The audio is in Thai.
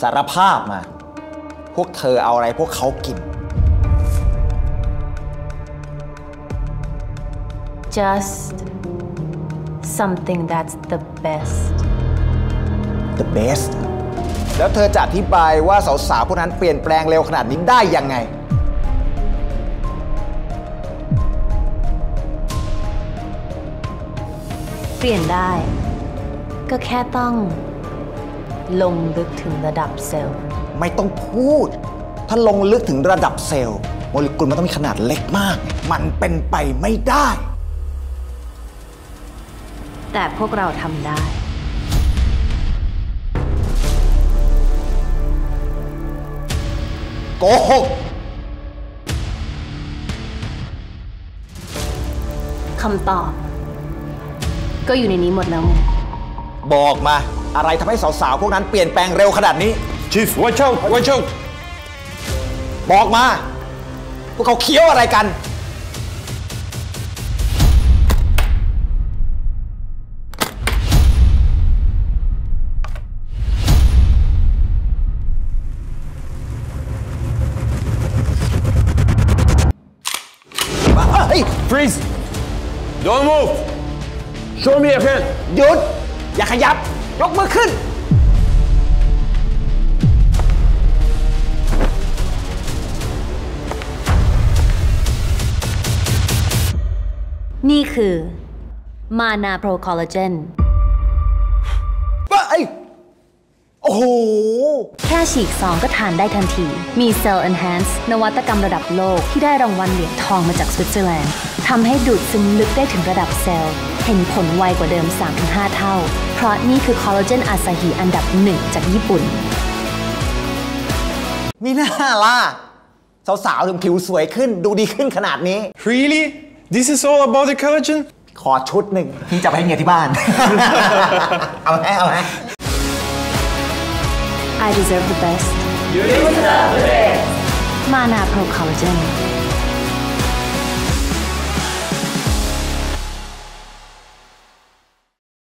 สารภาพมา พวกเธอเอาอะไรพวกเขากิน Just something that's the best. the best แล้วเธอจะอธิบายว่าสาวๆพวกนั้นเปลี่ยนแปลงเร็วขนาดนี้ได้ยังไง เปลี่ยนได้ ก็แค่ต้อง ลงลึกถึงระดับเซลล์ ไม่ต้องพูด ถ้าลงลึกถึงระดับเซลล์ โมเลกุลมันต้องมีขนาดเล็กมาก มันเป็นไปไม่ได้ แต่พวกเราทำได้ โกหกคำตอบ ก็อยู่ในนี้หมดแล้วไง บอกมาอะไรทำให้สาวๆ พวกนั้นเปลี่ยนแปลงเร็วขนาดนี้ Chief watch out watch out บอกมา พวกเขาเคี้ยวอะไรกันเฮ้ย freeze don't move show me your hand หยุด อย่าขยับ ยกมือขึ้น นี่คือมานาโปรคอลลาเจนว่าไอ้โอ้โห แค่ฉีกซองก็ทานได้ทันที มี Cell Enhance นวัตกรรมระดับโลกที่ได้รางวัลเหรียญทองมาจากสวิตเซอร์แลนด์ ทำให้ดูดซึมลึกได้ถึงระดับเซลล์ เห็นผลไวกว่าเดิม 3-5 เท่า เพราะนี่คือคอลลาเจนอาซาฮีอันดับหนึ่งจากญี่ปุ่น มีหน้าล่ะ สาวๆถึงผิวสวยขึ้นดูดีขึ้นขนาดนี้ really this is all about the collagen ขอชุดหนึ่งที่จะไปให้เมียที่บ้าน เอาไหมเอาไหม I deserve the best มานาโปรคอลลาเจน